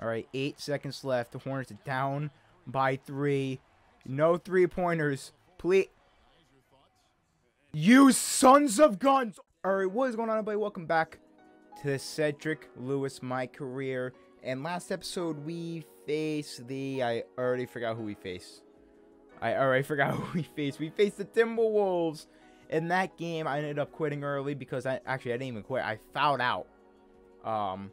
All right, eight seconds left. The Hornets are down by three. No three-pointers. Please. You sons of guns! All right, what is going on, everybody? Welcome back to Cedric Lewis, my career. And last episode, we faced the... I already forgot who we faced. I already forgot who we faced. We faced the Timberwolves. In that game, I ended up quitting early because I... Actually, I didn't even quit. I fouled out. Um,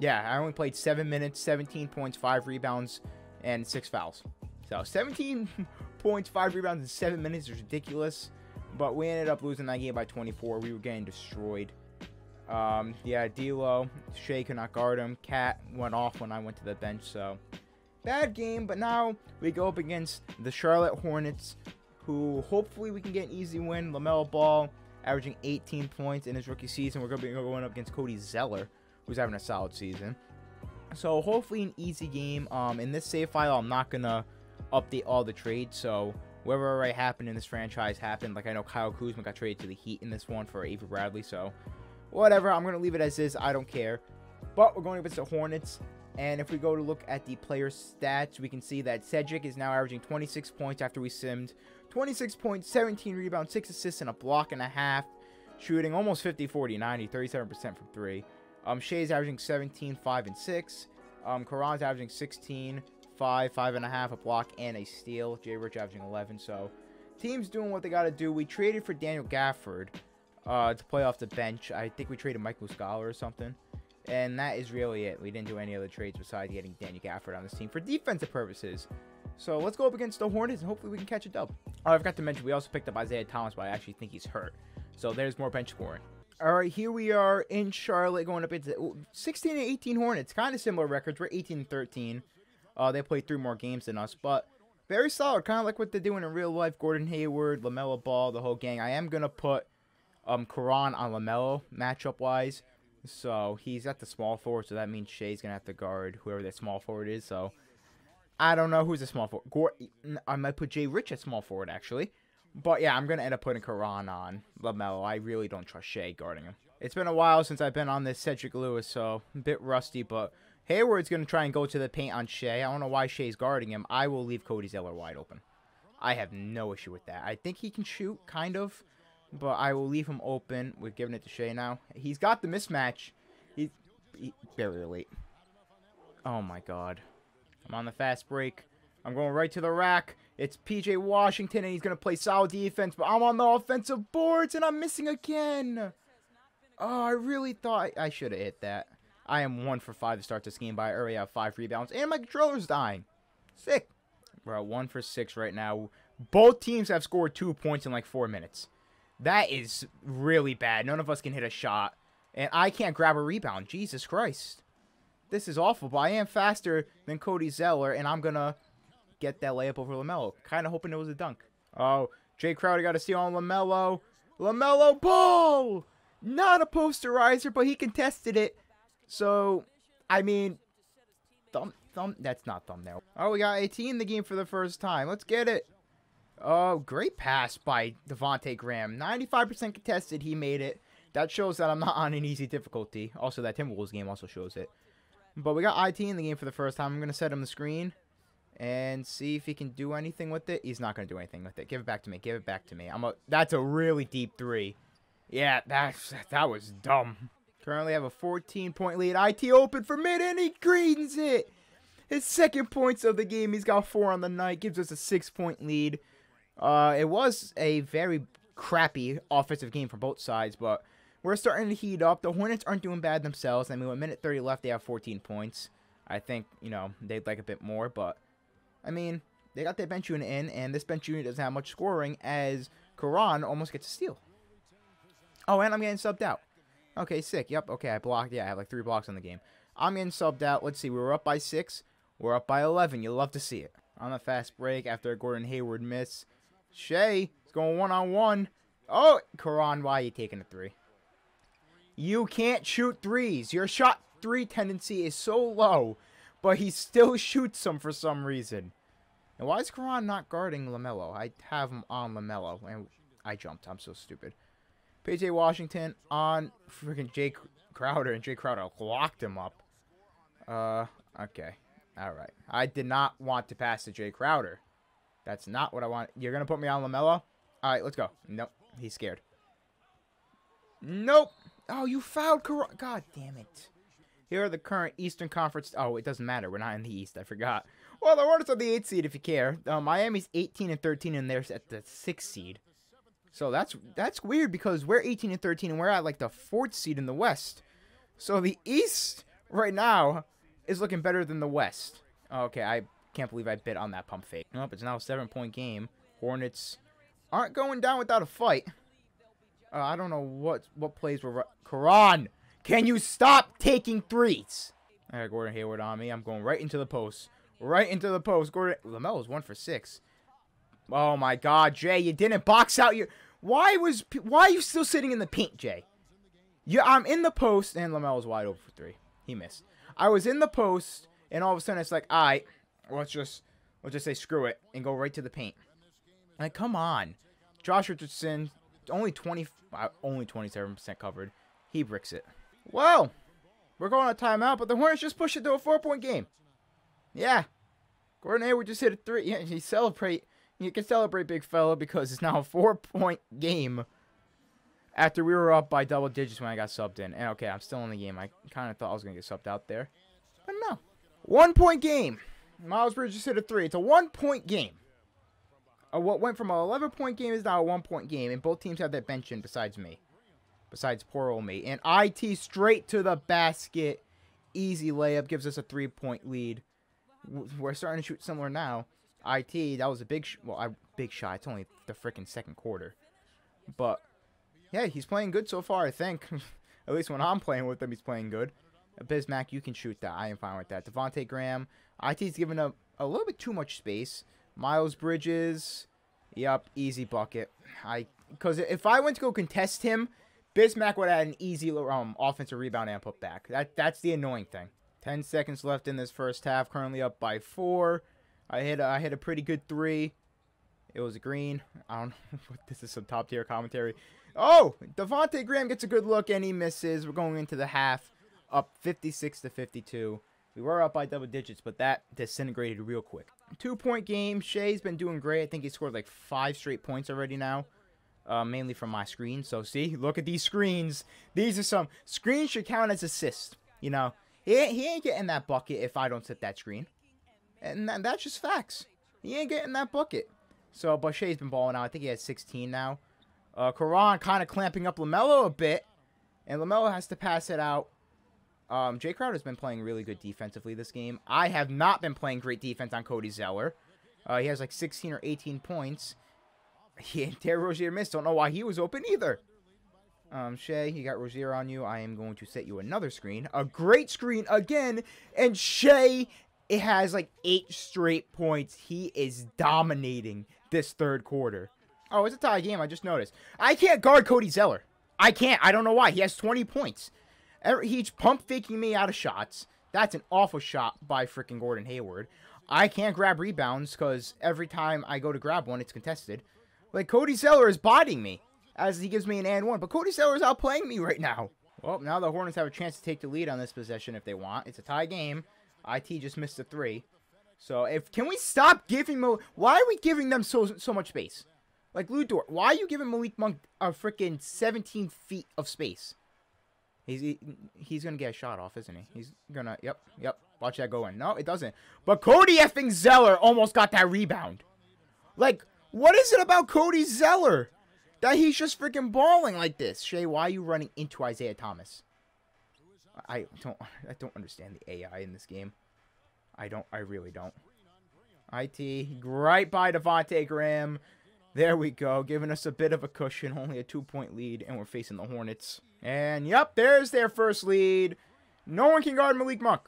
yeah, I only played 7 minutes, 17 points, 5 rebounds, and 6 fouls. So, 17 points, 5 rebounds, in 7 minutes is ridiculous. But we ended up losing that game by 24. We were getting destroyed. Um, yeah, D'Lo, Shai could not guard him. KAT went off when I went to the bench, so bad game. But now we go up against the Charlotte Hornets, who hopefully we can get an easy win. Lamelo Ball averaging 18 points in his rookie season. We're going to be going up against Cody Zeller, who's having a solid season. So hopefully an easy game. Um, in this save file, I'm not gonna update all the trades. So whatever already happened in this franchise happened. Like I know Kyle Kuzma got traded to the Heat in this one for Avery Bradley. So whatever, I'm gonna leave it as is. I don't care. But we're going against the Hornets. And if we go to look at the player stats, we can see that Cedric is now averaging 26 points after we simmed. 26 points, 17 rebounds, 6 assists, and a block and a half. Shooting almost 50, 40, 90, 37% from 3. Um, Shai's averaging 17, 5, and 6. Um, Karan's averaging 16, 5, 5.5, a half, a block, and a steal. Jay Rich averaging 11. So, team's doing what they got to do. We traded for Daniel Gafford uh, to play off the bench. I think we traded Michael Muscala or something. And that is really it. We didn't do any other trades besides getting Daniel Gafford on this team for defensive purposes. So let's go up against the Hornets and hopefully we can catch a dub. Oh, I forgot to mention, we also picked up Isaiah Thomas, but I actually think he's hurt. So there's more bench scoring. All right, here we are in Charlotte going up into 16 and 18 Hornets. Kind of similar records. We're 18 and 13. Uh, they played three more games than us, but very solid. Kind of like what they're doing in real life. Gordon Hayward, LaMelo Ball, the whole gang. I am going to put um, Karan on LaMelo matchup-wise. So he's at the small forward, so that means Shai's going to have to guard whoever that small forward is. So I don't know who's the small forward. Gord I might put Jay Rich at small forward, actually. But yeah, I'm going to end up putting Karan on LaMelo. I really don't trust Shai guarding him. It's been a while since I've been on this Cedric Lewis, so a bit rusty. But Hayward's going to try and go to the paint on Shai. I don't know why Shai's guarding him. I will leave Cody Zeller wide open. I have no issue with that. I think he can shoot, kind of. But I will leave him open. We're giving it to Shai now. He's got the mismatch. He's he, very late. Oh, my God. I'm on the fast break. I'm going right to the rack. It's PJ Washington, and he's going to play solid defense, but I'm on the offensive boards, and I'm missing again. Oh, I really thought I should have hit that. I am one for five to start this game, but I already have five rebounds, and my controller's dying. Sick. We're at one for six right now. Both teams have scored two points in like four minutes. That is really bad. None of us can hit a shot, and I can't grab a rebound. Jesus Christ. This is awful, but I am faster than Cody Zeller, and I'm going to get that layup over LaMelo. Kind of hoping it was a dunk. Oh, Jae Crowder got a steal on LaMelo. LaMelo ball! Not a posterizer, but he contested it. So, I mean, thumb, thumb, that's not thumbnail. Oh, we got IT in the game for the first time. Let's get it. Oh, great pass by Devonte Graham. 95% contested. He made it. That shows that I'm not on an easy difficulty. Also, that Timberwolves game also shows it. But we got IT in the game for the first time. I'm going to set him the screen and see if he can do anything with it. He's not going to do anything with it. Give it back to me. Give it back to me. I'm a, that's a really deep three. Yeah, that's, that was dumb. Currently have a 14-point lead. IT open for mid, and he greens it. His second points of the game. He's got four on the night. Gives us a six-point lead. Uh, it was a very crappy offensive game for both sides, but we're starting to heat up. The Hornets aren't doing bad themselves. I mean, with minute 30 left, they have 14 points. I think, you know, they'd like a bit more, but, I mean, they got their bench unit in, and this bench unit doesn't have much scoring as Karan almost gets a steal. Oh, and I'm getting subbed out. Okay, sick. Yep, okay, I blocked. Yeah, I have like three blocks on the game. I'm getting subbed out. Let's see, we were up by six. We're up by 11. You'll love to see it. On the fast break after a Gordon Hayward miss. Shai is going one-on-one. -on -one. Oh, Karan, why are you taking a three? You can't shoot threes. Your shot three tendency is so low, but he still shoots them for some reason. And why is Karan not guarding LaMelo? I have him on LaMelo, and I jumped. I'm so stupid. PJ Washington on freaking Jake Crowder, and Jake Crowder locked him up. Uh, Okay. All right. I did not want to pass to Jae Crowder. That's not what I want. You're going to put me on LaMelo? All right, let's go. Nope. He's scared. Nope. Oh, you fouled Car- God damn it. Here are the current Eastern Conference. Oh, it doesn't matter. We're not in the East. I forgot. Well, the Hornets are the 8th seed if you care. Uh, Miami's 18 and 13 and they're at the 6th seed. So that's that's weird because we're 18 and 13 and we're at like the 4th seed in the West. So the East right now is looking better than the West. Okay, I can't believe I bit on that pump fake. Nope, it's now a seven point game. Hornets aren't going down without a fight. Uh, I don't know what what plays were. Karan, can you stop taking threes? All right, Gordon Hayward on me. I'm going right into the post. Right into the post. Gordon LaMelo's one for six. Oh my God, Jay, you didn't box out your. Why was why are you still sitting in the paint, Jay? Yeah, I'm in the post and LaMelo's wide open for three. He missed. I was in the post and all of a sudden it's like, all right, let's just let's just say screw it and go right to the paint. Like, come on, Josh Richardson, only twenty, uh, only twenty-seven percent covered. He bricks it. Well, we're going on timeout, but the Hornets just pushed it to a four-point game. Yeah, Gordon Hayward just hit a three. Yeah, he celebrate. You can celebrate, big fella, because it's now a four-point game. After we were up by double digits when I got subbed in. And okay, I'm still in the game. I kind of thought I was going to get subbed out there. But no. One point game. Miles Bridges hit a three. It's a one point game. Uh, what went from an 11 point game is now a one point game. And both teams have their bench in besides me. Besides poor old me. And IT straight to the basket. Easy layup gives us a three point lead. We're starting to shoot similar now. IT, that was a big, well, a big shot. It's only the freaking second quarter. But, yeah, he's playing good so far, I think. At least when I'm playing with him, he's playing good. Uh, Bismack, you can shoot that. I am fine with that. Devonte Graham. IT's given up a little bit too much space. Miles Bridges. Yep, easy bucket. I because if I went to go contest him, Bismack would have an easy um offensive rebound and put back. That that's the annoying thing. Ten seconds left in this first half. Currently up by four. I hit a, I hit a pretty good three. It was green. I don't know this is some top tier commentary. Oh, Devonte Graham gets a good look and he misses. We're going into the half up 56 to 52. We were up by double digits, but that disintegrated real quick. Two point game. Shai's been doing great. I think he scored like five straight points already now. Uh, mainly from my screen. So see, look at these screens. These are some screens should count as assists. You know, he ain't, he ain't getting that bucket if I don't set that screen, and that, that's just facts. He ain't getting that bucket. So, Shai's been balling out. I think he has 16 now. Uh, Karan kind of clamping up Lamelo a bit, and Lamelo has to pass it out. Um, Jae Crowder's been playing really good defensively this game. I have not been playing great defense on Cody Zeller. Uh, he has like 16 or 18 points. He, Terry Rozier missed. Don't know why he was open either. Um, Shai, you got Rozier on you. I am going to set you another screen. A great screen again. And Shai, it has like eight straight points. He is dominating this third quarter. Oh, it's a tie game. I just noticed. I can't guard Cody Zeller. I can't. I don't know why. He has 20 points. He's pump faking me out of shots. That's an awful shot by freaking Gordon Hayward. I can't grab rebounds because every time I go to grab one, it's contested. Like, Cody Zeller is bodying me as he gives me an and one. But Cody Zeller is outplaying me right now. Well, now the Hornets have a chance to take the lead on this possession if they want. It's a tie game. IT just missed a three. So, if can we stop giving Mo... Why are we giving them so so much space? Like, Lu Dort, why are you giving Malik Monk a freaking 17 feet of space? He's he, he's gonna get a shot off, isn't he? He's gonna. Yep, yep. Watch that go in. No, it doesn't. But Cody effing Zeller almost got that rebound. Like, what is it about Cody Zeller that he's just freaking balling like this? Shai, why are you running into Isaiah Thomas? I don't. I don't understand the AI in this game. I don't. I really don't. It right by Devonte Graham. There we go, giving us a bit of a cushion, only a two-point lead, and we're facing the Hornets. And, yep, there's their first lead. No one can guard Malik Monk.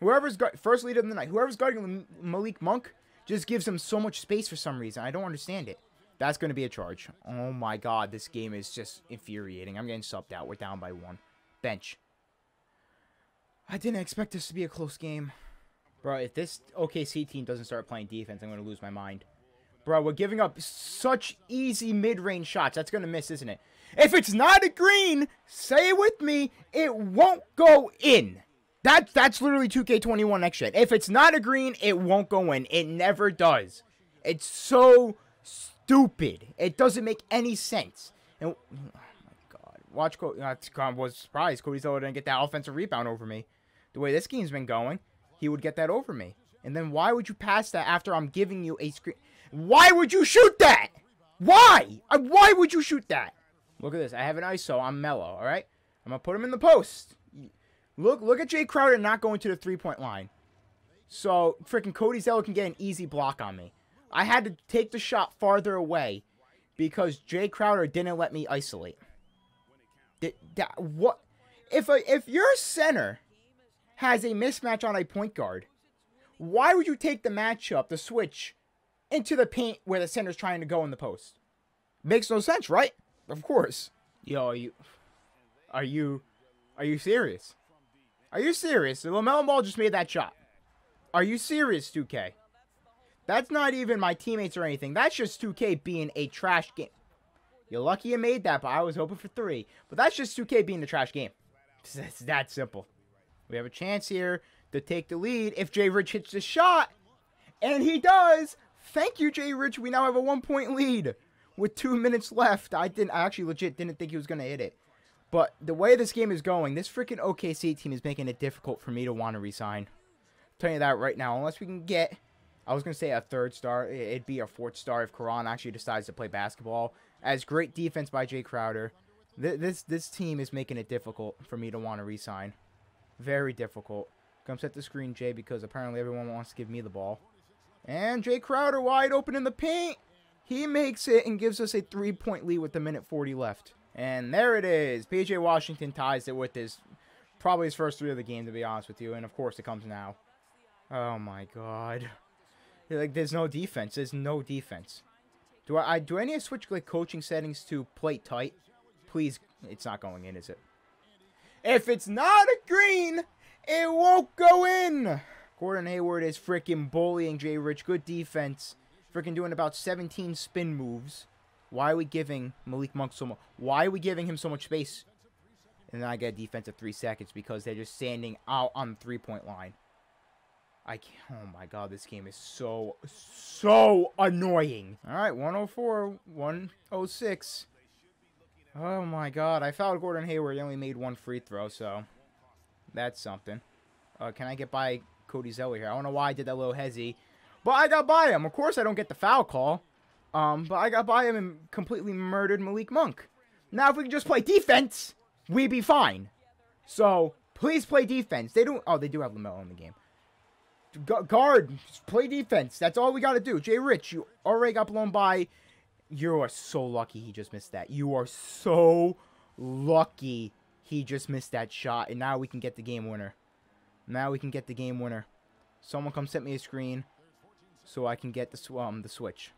Whoever's got first lead of the night, whoever's guarding Malik Monk just gives him so much space for some reason. I don't understand it. That's going to be a charge. Oh, my God, this game is just infuriating. I'm getting subbed out. We're down by one. Bench. I didn't expect this to be a close game. Bro, if this OKC team doesn't start playing defense, I'm going to lose my mind. Bro, we're giving up such easy mid-range shots. That's going to miss, isn't it? If it's not a green, say it with me, it won't go in. That's that's literally 2K21 next gen. If it's not a green, it won't go in. It never does. It's so stupid. It doesn't make any sense. And oh my god, watch Cody. I was surprised Cody Zeller didn't get that offensive rebound over me. The way this game's been going, he would get that over me. And then why would you pass that after I'm giving you a screen? Why would you shoot that? Why? Uh, why would you shoot that? Look at this. I have an ISO. I'm mellow. All right. I'm gonna put him in the post. Look, look at Jae Crowder not going to the three-point line. So freaking Cody Zeller can get an easy block on me. I had to take the shot farther away because Jae Crowder didn't let me isolate. Did, that, what? If a, if your center has a mismatch on a point guard, why would you take the matchup, the switch, into the paint where the center's trying to go in the post? Makes no sense, right? Of course. Yo, are you, are you, are you serious? Are you serious? The LaMelo Ball just made that shot. Are you serious, 2K? That's not even my teammates or anything. That's just 2K being a trash game. You're lucky you made that, but I was hoping for three. But that's just 2K being a trash game. It's that simple. We have a chance here to take the lead if Jay Rich hits the shot. And he does. Thank you, Jay Rich. We now have a one-point lead with two minutes left. I didn't I actually legit didn't think he was going to hit it. But the way this game is going, this freaking OKC team is making it difficult for me to want to resign. I'm telling you that right now. Unless we can get, I was going to say a third star. It'd be a fourth star if Karan actually decides to play basketball. As great defense by Jae Crowder. This, this team is making it difficult for me to want to resign. Very difficult. Come set the screen, Jay, because apparently everyone wants to give me the ball. And Jae Crowder wide open in the paint. He makes it and gives us a three-point lead with the minute 40 left. And there it is. PJ Washington ties it with his probably his first three of the game, to be honest with you. And of course, it comes now. Oh my god. Like there's no defense. There's no defense. Do I, I do to switch like coaching settings to play tight? Please, it's not going in, is it? If it's not a green, it won't go in. Gordon Hayward is freaking bullying Jay Rich. Good defense. Freaking doing about 17 spin moves. Why are we giving Malik Monk so much? Why are we giving him so much space? And then I get a defensive three seconds because they're just standing out on the three-point line. I can't. Oh my god, this game is so, so annoying. All right, 104, 106. Oh my god, I fouled Gordon Hayward. He only made one free throw, so that's something. Uh, can I get by Cody Zeller here? I don't know why I did that little hezzy, but I got by him. Of course, I don't get the foul call. Um, but I got by him and completely murdered Malik Monk. Now, if we can just play defense, we'd be fine. So, please play defense. They don't... Oh, they do have LaMelo in the game. guard, play defense. That's all we got to do. Jay Rich, you already got blown by. You are so lucky he just missed that. You are so lucky he just missed that shot. And now we can get the game winner. Now we can get the game winner. Someone come set me a screen so I can get the, um, the switch.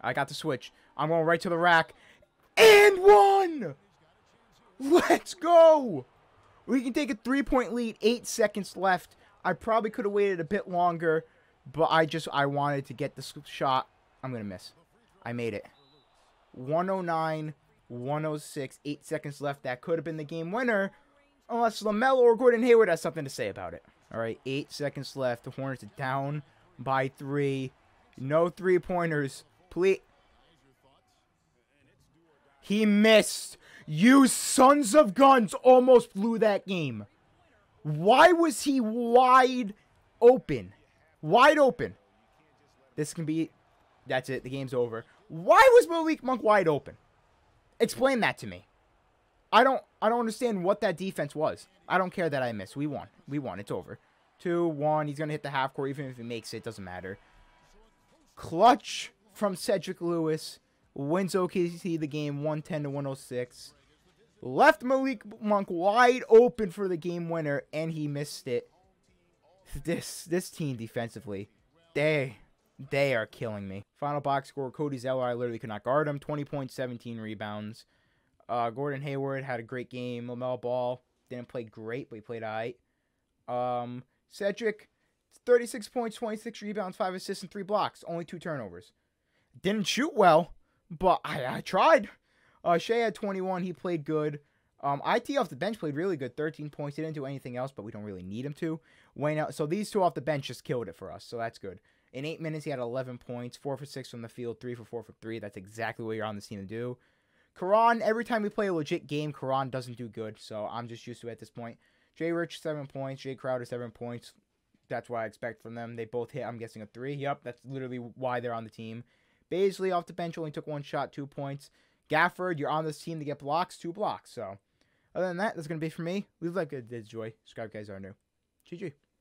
I got the switch. I'm going right to the rack. And one! Let's go! We can take a three-point lead. Eight seconds left. I probably could have waited a bit longer, but I just, I wanted to get the shot. I'm going to miss. I made it. 109, 106, eight seconds left. That could have been the game winner, unless LaMelo or Gordon Hayward has something to say about it. All right, eight seconds left. The Hornets are down by three. No three-pointers. Please. He missed. You sons of guns almost blew that game. Why was he wide open? Wide open. This can be... That's it. The game's over. Why was Malik Monk wide open? Explain that to me. I don't I don't understand what that defense was. I don't care that I missed. We won. We won. It's over. 2-1. He's going to hit the half court. Even if he makes it, doesn't matter. Clutch from Cedric Lewis. Wins OKC the game 110 to 106. Left Malik Monk wide open for the game winner, and he missed it. This this team defensively, they they are killing me. Final box score: Cody Zeller. I literally could not guard him. 20 points, 17 rebounds. Uh, Gordon Hayward had a great game. LaMelo Ball didn't play great, but he played alright. Um, Cedric, 36 points, 26 rebounds, 5 assists, and 3 blocks. Only 2 turnovers. Didn't shoot well, but I, I tried. Uh, Shai had 21. He played good. Um, IT off the bench played really good, 13 points. He didn't do anything else, but we don't really need him to. Wayne out. So these two off the bench just killed it for us. So that's good. In eight minutes, he had 11 points, four for six from the field, three for four for three. That's exactly what you're on the team to do. Karan, every time we play a legit game, Karan doesn't do good. So I'm just used to it at this point. Jay Rich, seven points. Jae Crowder, seven points. That's what I expect from them. They both hit, I'm guessing, a three. Yep, that's literally why they're on the team. Bazley off the bench only took one shot, two points. Gafford, you're on this team to get blocks, two blocks. So other than that, that's going to be for me. Leave like, a enjoy. Subscribe, guys, are new. GG.